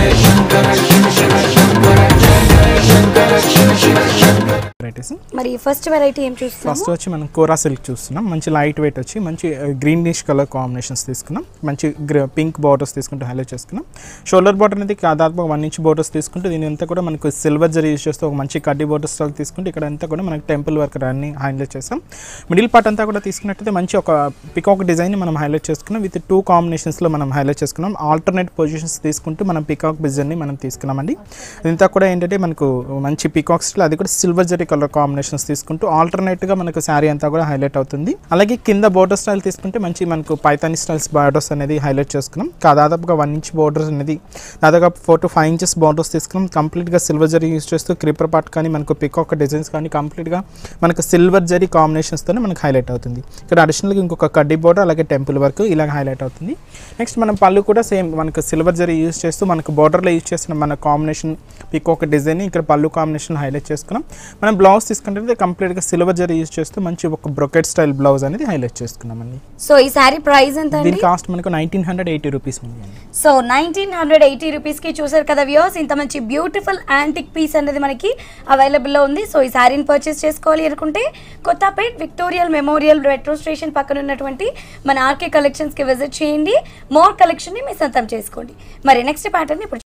Nation. Varieties మరి first variety ఏం చూస్తున్నాము ఫస్ట్ వచ్చి మనం కోరా సిల్క్ చూస్తున్నాం. మంచి లైట్ వెయిట్ వచ్చి మంచి గ్రీనిష్ కలర్ కాంబినేషన్స్ తీసుకున్నాం. మంచి పింక్ బార్డర్స్ తీసుకుంటూ హైలైట్ చేసుకున్నాం. షోల్డర్ బార్డర్ అనేది దాదాపు వన్ ఇంచ్ బార్డర్స్ తీసుకుంటే దీని అంతా కూడా మనకు సిల్వర్ జరీ యూస్ చేస్తూ ఒక మంచి కడ్డీ బార్డర్ స్టైల్ తీసుకుంటే ఇక్కడ అంతా కూడా మనకి టెంపుల్ వర్క్ అన్ని హైలైట్ చేస్తాం మిడిల్ పార్ట్ అంతా కూడా తీసుకున్నట్టయితే మంచి ఒక పికాక్ డిజైన్ మనం హైలైట్ చేసుకున్నాం. విత్ టూ కాంబినేషన్స్లో మనం హైలైట్ చేసుకున్నాం. ఆల్టర్నేట్ పొజిషన్స్ తీసుకుంటూ మనం పికాక్ డిజైన్ని మనం తీసుకున్నామండి. ఇదంతా కూడా ఏంటంటే మనకు మంచి పికాక్ స్టైల్ అది కూడా సిల్వర్ జరీ కలర్ కాంబినేషన్స్ తీసుకుంటూ ఆల్టర్నేట్గా మనకు శారీ అంతా కూడా హైలైట్ అవుతుంది. అలాగే కింద బోర్డర్ స్టైల్ తీసుకుంటే మంచి మనకు పైతాని స్టైల్స్ బార్డర్స్ అనేది హైలైట్ చేసుకున్నాం. కా- దాదాపుగా వన్ ఇంచ్ బోర్డర్స్ అనేది దాదాపు four to five inches borders తీసుకున్నాం. కంప్లీట్గా సిల్వర్ జరీ యూస్ చేస్తూ క్రీపర్ పార్ట్ కానీ మనకు పికాక్ డిజైన్స్ కానీ కంప్లీట్గా మనకు సిల్వర్ జరీ కాంబినేషన్స్తోనే మనకు హైలైట్ అవుతుంది. ఇక్కడ అడిషనల్గా ఇంకొక కడ్డీ బోర్డర్ అలాగే టెంపుల్ వర్క్ ఇలా హైలైట్ అవుతుంది. నెక్స్ట్ మనం పళ్ళు కూడా సేమ్ మనకు సిల్వర్ జరీ యూస్ చేస్తూ మనకు బోర్డర్లో యూస్ చేసిన మన కాంబినేషన్ పికాక్ డిజైన్ ఇక్కడ పళ్ళు కాంబినేషన్ హైలైట్ చేసుకున్నాం. మనం బ్లౌజ్ తీసుకుంటే కంప్లీట్గా సిల్వర్ జరీ యూస్ చేస్తూ మంచి ఒక బ్రొకెట్ స్టైల్ బ్లౌజ్ అనేది హైలైట్ చేసుకున్నామండి సో ఈ శారీ ప్రైస్ ఎంత దీని కాస్ట్ మనకు నైన్టీన్ హండ్రెడ్ ఎయిటీ రూపీస్ ఉంది సో నైన్టీన్ హండ్రెడ్ ఎయిటీ రూపీస్కి చూసారు కదా వ్యూస్ ఇంత మంచి బ్యూటిఫుల్ యాంటిక్ పీస్ అనేది మనకి అవైలబుల్లో ఉంది. సో ఈ శారీని పర్చేస్ చేసుకోవాలి అనుకుంటే Kothapet Victoria memorial metro station పక్కన ఉన్నటువంటి మన ఆర్కే కలెక్షన్స్కి విజిట్ చేయండి. మోర్ కలెక్షన్ని మీ సొంతం చేసుకోండి. మరి నెక్స్ట్ ప్యాటర్న్ ఇప్పుడు